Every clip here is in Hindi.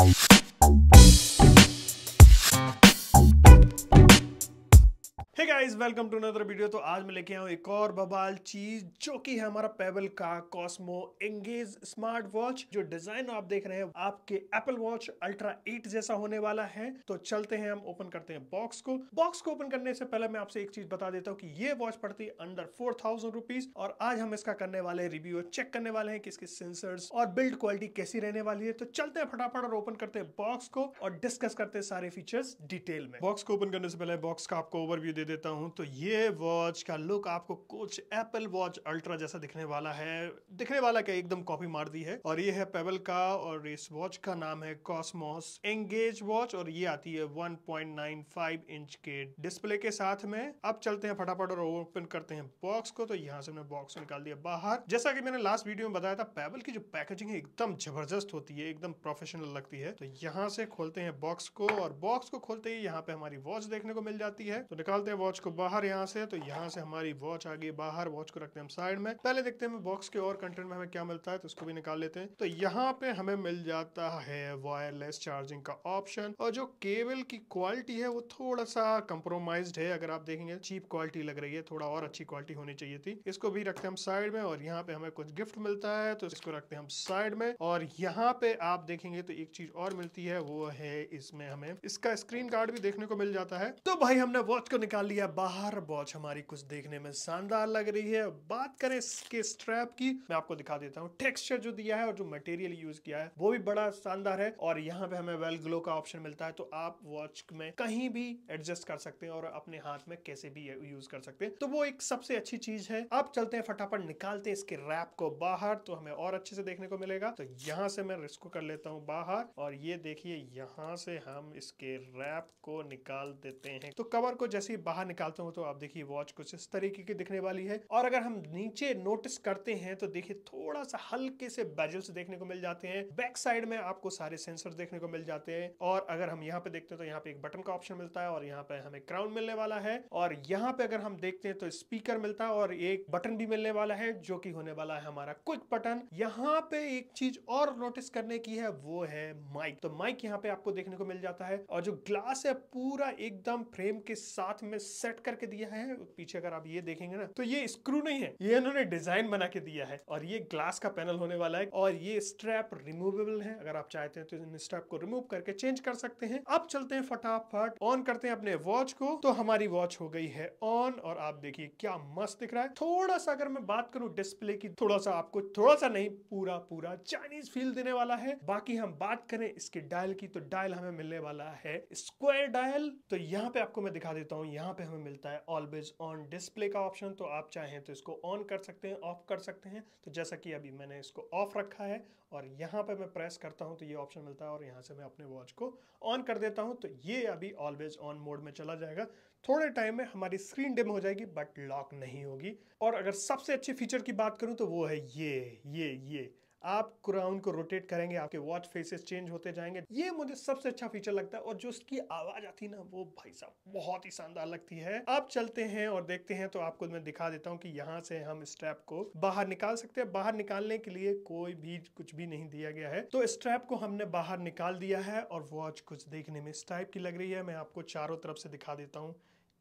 Hey guys welcome to another video तो आज मैं लेके आया हूँ एक और बबाल चीज़ जो कि है हमारा पेबल का कॉस्मो एंगेज स्मार्ट वॉच जो डिज़ाइन आप देख रहे हैं, आपके एप्पल वॉच अल्ट्रा 8 जैसा होने वाला है। तो चलते हैं, हम ओपन करते हैं बॉक्स को। बॉक्स को ओपन करने से पहले मैं आपसे एक चीज़ बता देता हूँ कि ये वॉच पड़ती है अंडर फोर थाउज़ेंड और आज हम इसका करने वाले रिव्यू चेक करने वाले हैं कि इसके सेंसर्स और बिल्ड क्वालिटी कैसी रहने वाली है। तो चलते हैं फटाफट और ओपन करते हैं बॉक्स को और डिस्कस करते हैं सारे फीचर्स डिटेल में। बॉक्स को ओपन करने से पहले बॉक्स का आपको ओवरव्यू दे देता हूँ। तो ये वॉच का लुक आपको कुछ एप्पल वॉच अल्ट्रा जैसा दिखने वाला है। दिखने वाला क्या? एकदम कॉपी मार दी है। और ये है पेबल का और इस वॉच का नाम है कॉस्मोस एंगेज वॉच और ये आती है 1.95 इंच के डिस्प्ले के साथ में। अब चलते हैं फटाफट और ओपन करते हैं बॉक्स को। तो यहाँ से बॉक्स निकाल दिया बाहर। जैसा कि मैंने लास्ट वीडियो में बताया था पेबल की जो पैकेजिंग है, एकदम ज़बरदस्त होती है, एकदम प्रोफेशनल लगती है। तो यहाँ से खोलते हैं बॉक्स को और बॉक्स को खोलते ही यहाँ पे हमारी वॉच देखने को मिल जाती है। तो निकालते हैं वॉच को। बाहर यहाँ से तो यहाँ से हमारी वॉच आ गई बाहर वॉच को रखते हैं हम साइड में। पहले देखते हैं बॉक्स के और कंटेंट में हमें क्या मिलता है तो उसको भी निकाल लेते हैं। तो यहाँ पे हमें मिल जाता है वायरलेस चार्जिंग का ऑप्शन और जो केबल की क्वालिटी है, वो थोड़ा सा कंप्रोमाइज है। अगर आप देखेंगे चीप क्वालिटी लग रही है, थोड़ा और अच्छी क्वालिटी होनी चाहिए थी। इसको भी रखते हैं हम साइड में, और यहाँ पे हमें कुछ गिफ्ट मिलता है तो इसको रखते हैं हम साइड में। और यहाँ पे आप देखेंगे तो एक चीज़ और मिलती है, वो है इसमें हमें, इसका स्क्रीन कार्ड भी देखने को मिल जाता है। तो भाई, हमने वॉच को निकाल लिया बाहर वॉच हमारी कुछ देखने में शानदार लग रही है। बात करें इसके स्ट्रैप की, मैं आपको दिखा देता हूँ। टेक्सचर जो दिया है और जो मटेरियल यूज़ किया है, वो भी बड़ा शानदार है और यहाँ पे हमें वेल ग्लो का ऑप्शन मिलता है तो आप वॉच में कहीं भी एडजस्ट कर सकते हैं और अपने हाथ में कैसे भी यूज़ कर सकते हैं। तो वो एक सबसे अच्छी चीज़ है। आप चलते हैं फटाफट, निकालते हैं इसके रैप को बाहर तो हमें और अच्छे से देखने को मिलेगा। तो यहाँ से मैं इसको कर लेता हूँ बाहर और ये देखिए, यहाँ से हम इसके रैप को निकाल देते हैं। तो कवर को जैसे ही बाहर निकालते हूँ तो आप देखिए वॉच कुछ इस तरीके की दिखने वाली है। और अगर हम नीचे नोटिस करते हैं तो देखिए थोड़ा सा हल्के से बेजल्स देखने को मिल जाते हैं। बैक साइड में आपको सारे सेंसर देखने को मिल जाते हैं। और अगर हम यहाँ पे देखते हैं तो यहाँ पे एक बटन का ऑप्शन मिलता है और यहाँ पे हमें क्राउन मिलने वाला है। और यहाँ पे अगर हम देखते हैं तो स्पीकर मिलता है और एक बटन भी मिलने वाला है, जो की होने वाला है हमारा क्विक बटन यहाँ पे एक चीज़ और नोटिस करने की है, वो है माइक तो माइक यहाँ पे आपको देखने को मिल जाता है। और जो ग्लास है, पूरा एकदम फ्रेम के साथ में करके दिया है, पीछे अगर आप ये देखेंगे ना तो ये स्क्रू नहीं है, ये इन्होंने डिज़ाइन बना के दिया है और ये ग्लास का पैनल होने वाला है और ये स्ट्रैप रिमूवेबल है। अगर आप चाहते हैं तो इन स्ट्रैप को रिमूव करके चेंज कर सकते हैं। अब चलते हैं फटाफट ऑन करते हैं अपने वॉच को। तो हमारी वॉच हो गई है ऑन और आप देखिए क्या मस्त दिख रहा है। थोड़ा सा अगर मैं बात करूँ डिस्प्ले की, थोड़ा सा आपको, थोड़ा सा नहीं, पूरा पूरा चाइनीज़ फील देने वाला है। बाकी हम बात करें इसके डायल की तो डायल हमें मिलने वाला है स्क्वायर डायल तो यहाँ पे आपको मैं दिखा देता हूँ, यहाँ पे हमें मिलता है ऑलवेज ऑन डिस्प्ले का ऑप्शन तो आप चाहें तो इसको ऑन कर सकते हैं ऑफ़ कर सकते हैं। तो जैसा कि अभी मैंने इसको ऑफ़ रखा है और यहाँ पे मैं प्रेस करता हूँ तो ये ऑप्शन मिलता है और यहाँ से मैं अपने वॉच को ऑन कर देता हूँ। तो ये अभी ऑलवेज ऑन मोड में चला जाएगा। थोड़े टाइम में हमारी स्क्रीन डिम हो जाएगी बट लॉक नहीं होगी। और अगर सबसे अच्छे फीचर की बात करूँ तो वो है ये ये ये। आप क्राउन को रोटेट करेंगे, आपके वॉच फेसेस चेंज होते जाएँगे। ये मुझे सबसे अच्छा फीचर लगता है और जो उसकी आवाज़ आती है ना, वो भाई साहब बहुत ही शानदार लगती है। आप चलते हैं और देखते हैं तो आपको मैं दिखा देता हूँ कि यहाँ से हम स्ट्रैप को बाहर निकाल सकते हैं। बाहर निकालने के लिए कोई भी कुछ भी नहीं दिया गया है। तो स्ट्रैप को हमने बाहर निकाल दिया है और वॉच कुछ देखने में इस टाइप की लग रही है। मैं आपको चारों तरफ़ से दिखा देता हूँ।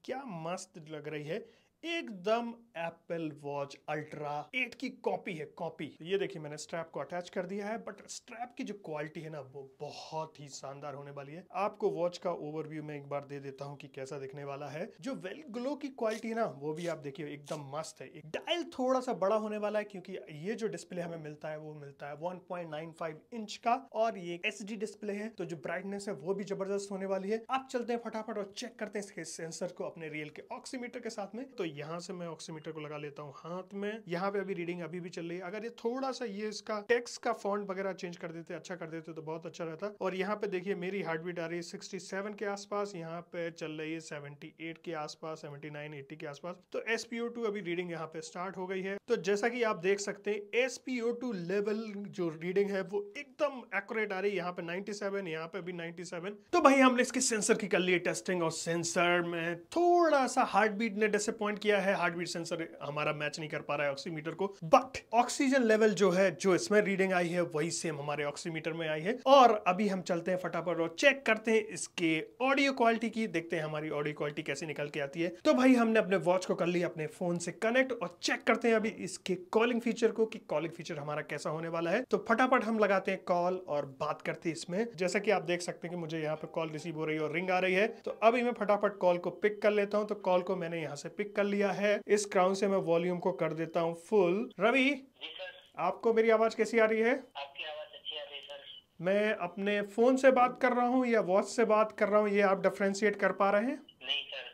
क्या मस्त लग रही है। एकदम एप्पल वॉच अल्ट्रा 8 की कॉपी है कॉपी ये देखिए, मैंने स्ट्रैप को अटैच कर दिया है बट स्ट्रैप की जो क्वालिटी है ना, वो बहुत ही शानदार होने वाली है। आपको वॉच का ओवरव्यू में एक बार दे देता हूँ कि कैसा दिखने वाला है। जो वेल ग्लो की क्वालिटी है ना, वो भी आप देखिए, एकदम मस्त है। डायल थोड़ा सा बड़ा होने वाला है, क्योंकि ये जो डिस्प्ले हमें मिलता है, वो मिलता है वन इंच का, और ये एच डिस्प्ले है तो जो ब्राइटनेस है, वो भी ज़बरदस्त होने वाली है। आप चलते हैं फटाफट और चेक करते हैं इसके सेंसर को अपने रियल के ऑक्सीमीटर के साथ में। तो यहाँ से मैं ऑक्सीमीटर को लगा लेता हूँ हाथ में। यहाँ पे अभी रीडिंग अभी भी चल रही है। अगर ये थोड़ा सा ये इसका टेक्स्ट का फॉन्ट वगैरह चेंज कर देते अच्छा कर देते तो बहुत अच्छा रहता। और यहाँ पे देखिए मेरी हार्ट बीट आ रही है सिक्सटी के आसपास, यहाँ पे चल रही है सेवेंटी के आसपास सेवेंटी नाइन के आसपास। तो एस अभी रीडिंग यहाँ पे स्टार्ट हो गई है। तो जैसा की आप देख सकते हैं एस लेवल जो रीडिंग है वो एकदम एक्यूरेट आ रही है। यहाँ पे 97 यहाँ पे भी 97 तो भाई हमने इसके सेंसर की कर ली टेस्टिंग और सेंसर में थोड़ा सा हार्ट बीट ने डिसअपॉइंट किया है। हार्ट बीट सेंसर हमारा मैच नहीं कर पा रहा है ऑक्सीमीटर को। बट ऑक्सीजन लेवल जो है, जो इसमें रीडिंग आई है, वही सेम हमारे ऑक्सीमीटर में आई है। और अभी हम चलते हैं फटाफट और चेक करते हैं इसके ऑडियो क्वालिटी की। देखते हैं हमारी ऑडियो क्वालिटी कैसे निकल के आती है। तो भाई, हमने अपने वॉच को कर लिया, अपने फ़ोन से कनेक्ट और चेक करते हैं अभी इसके कॉलिंग फीचर को कि कॉलिंग फीचर हमारा कैसा होने वाला है। तो फटाफट हम लगाते हैं कॉल और बात करते हैं इसमें। जैसा कि आप देख सकते हैं कि मुझे यहाँ पे कॉल रिसीव हो रही है और रिंग आ रही है। तो अभी मैं फटाफट कॉल को पिक कर लेता हूँ तो कॉल को मैंने यहाँ से पिक कर लिया है। इस क्राउन से मैं वॉल्यूम को कर देता हूँ फुल रवि आपको मेरी आवाज़ कैसी आ रही है? आपकी आवाज़ अच्छी आ रही है सर मैं अपने फ़ोन से बात कर रहा हूँ या वॉच से बात कर रहा हूँ ये आप डिफ्रेंशिएट कर पा रहे हैं? नहीं सर है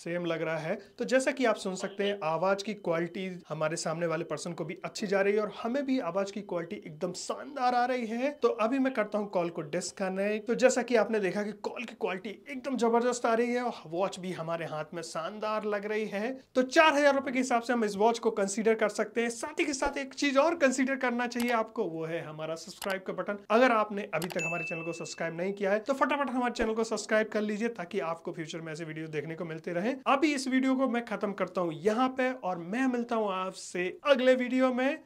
सेम लग रहा है। तो जैसा कि आप सुन सकते हैं, आवाज़ की क्वालिटी हमारे सामने वाले पर्सन को भी अच्छी जा रही है और हमें भी आवाज़ की क्वालिटी एकदम शानदार आ रही है। तो अभी मैं करता हूँ कॉल को डिस्कनेक्ट तो जैसा कि आपने देखा कि कॉल की क्वालिटी एकदम ज़बरदस्त आ रही है और वॉच भी हमारे हाथ में शानदार लग रही है। तो चार हज़ार रुपए के हिसाब से हम इस वॉच को कंसीडर कर सकते हैं। साथ ही के साथ एक चीज़ और कंसीडर करना चाहिए आपको, वो है हमारा सब्सक्राइब का बटन अगर आपने अभी तक हमारे चैनल को सब्सक्राइब नहीं किया है तो फटाफट हमारे चैनल को सब्सक्राइब कर लीजिए ताकि आपको फ्यूचर में ऐसे वीडियो देखने को मिलते रहे। अभी इस वीडियो को मैं खत्म करता हूँ यहाँ पे और मैं मिलता हूँ आपसे अगले वीडियो में।